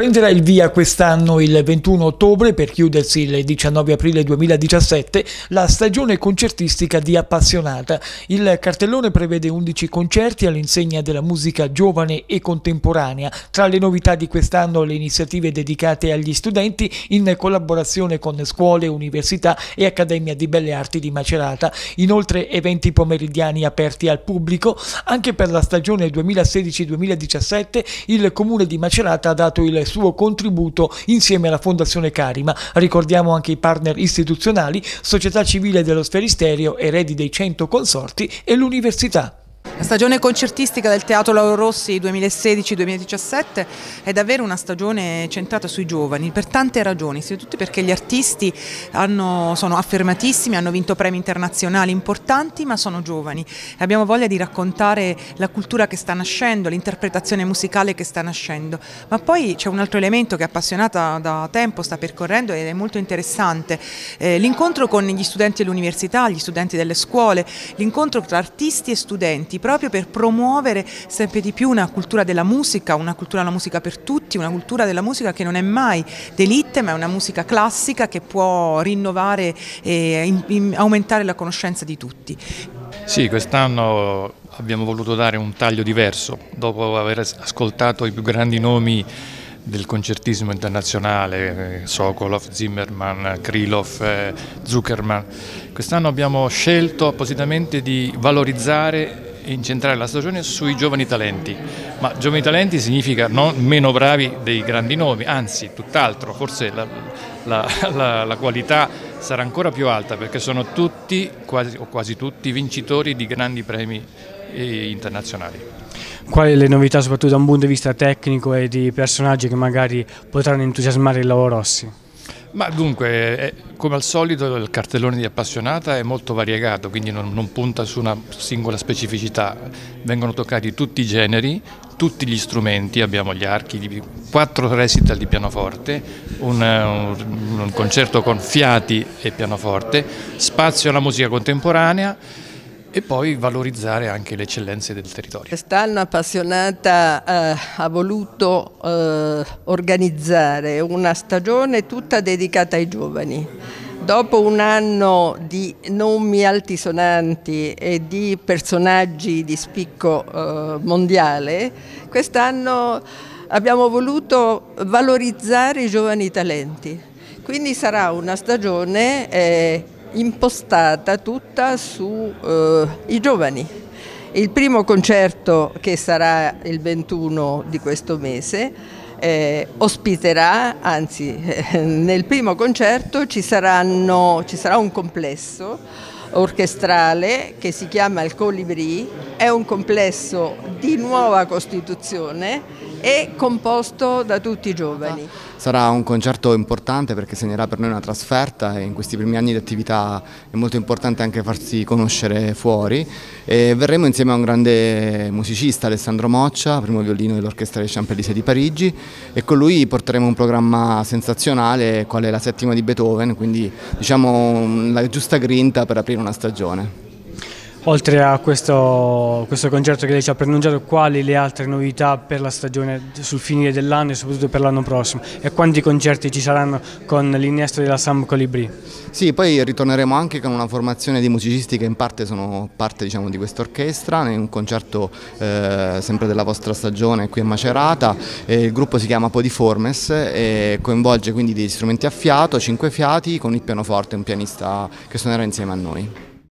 Prenderà il via quest'anno il 21 ottobre per chiudersi il 19 aprile 2017 la stagione concertistica di Appassionata. Il cartellone prevede 11 concerti all'insegna della musica giovane e contemporanea. Tra le novità di quest'anno le iniziative dedicate agli studenti in collaborazione con scuole, università e Accademia di Belle Arti di Macerata. Inoltre eventi pomeridiani aperti al pubblico. Anche per la stagione 2016-2017 il comune di Macerata ha dato il suo contributo insieme alla Fondazione Carima. Ricordiamo anche i partner istituzionali, Società Civile dello Sferisterio, eredi dei 100 consorti e l'Università. La stagione concertistica del Teatro Lauro Rossi 2016-2017 è davvero una stagione centrata sui giovani per tante ragioni, soprattutto perché gli artisti hanno, sono affermatissimi, hanno vinto premi internazionali importanti ma sono giovani. Abbiamo voglia di raccontare la cultura che sta nascendo, l'interpretazione musicale che sta nascendo. Ma poi c'è un altro elemento che appassionata da tempo sta percorrendo ed è molto interessante, eh, l'incontro con gli studenti dell'università, gli studenti delle scuole, l'incontro tra artisti e studenti proprio per promuovere sempre di più una cultura della musica, una cultura della musica per tutti, una cultura della musica che non è mai d'elite ma è una musica classica che può rinnovare e aumentare la conoscenza di tutti. Sì, quest'anno abbiamo voluto dare un taglio diverso, dopo aver ascoltato i più grandi nomi del concertismo internazionale, eh, Sokolov, Zimmerman, Krylov, eh, Zuckerman. Quest'anno abbiamo scelto appositamente di valorizzare incentrare la stagione sui giovani talenti, ma giovani talenti significa non meno bravi dei grandi nomi, anzi tutt'altro, forse la, la, la, la, qualità sarà ancora più alta perché sono tutti, quasi, o quasi tutti, vincitori di grandi premi eh, internazionali. Quali le novità soprattutto da un punto di vista tecnico e di personaggi che magari potranno entusiasmare il lavoro Rossi? Ma dunque, come al solito il cartellone di appassionata è molto variegato, quindi non, non, punta su una singola specificità, vengono toccati tutti i generi, tutti gli strumenti, abbiamo gli archi, quattro recital di pianoforte, un, un, un concerto con fiati e pianoforte, spazio alla musica contemporanea, e poi valorizzare anche le eccellenze del territorio. Quest'anno Appassionata eh, ha voluto eh, organizzare una stagione tutta dedicata ai giovani. Dopo un anno di nomi altisonanti e di personaggi di spicco eh, mondiale, quest'anno abbimo voluto valorizzare i giovani talenti. Quindi sarà una stagione eh, impostata tutta sui eh, giovani. Il primo concerto che sarà il 21 di questo mese eh, ospiterà, anzi eh, nel primo concerto ci, saranno, ci sarà un complesso orchestrale che si chiama il Colibri, è un complesso di nuova costituzione e composto da tutti i giovani. Sarà un concerto importante perché segnerà per noi una trasferta e in questi primi anni di attività è molto importante anche farsi conoscere fuori e verremo insieme a un grande musicista Alessandro Moccia, primo violino dell'Orchestra dei Champs-Élysées di Parigi e con lui porteremo un programma sensazionale qual è la settima di Beethoven, quindi diciamo la giusta grinta per aprire una stagione. Oltre a questo, questo, concerto che lei ci ha pronunciato, quali le altre novità per la stagione sul finire dell'anno e soprattutto per l'anno prossimo? E quanti concerti ci saranno con l'innesto della Sam Colibri? Sì, poi ritorneremo anche con una formazione di musicisti che in parte sono parte diciamo, di questa orchestra, in un concerto eh, sempre della vostra stagione qui a Macerata. Il gruppo si chiama Podiformes e coinvolge quindi degli strumenti a fiato, cinque fiati con il pianoforte, un pianista che suonerà insieme a noi.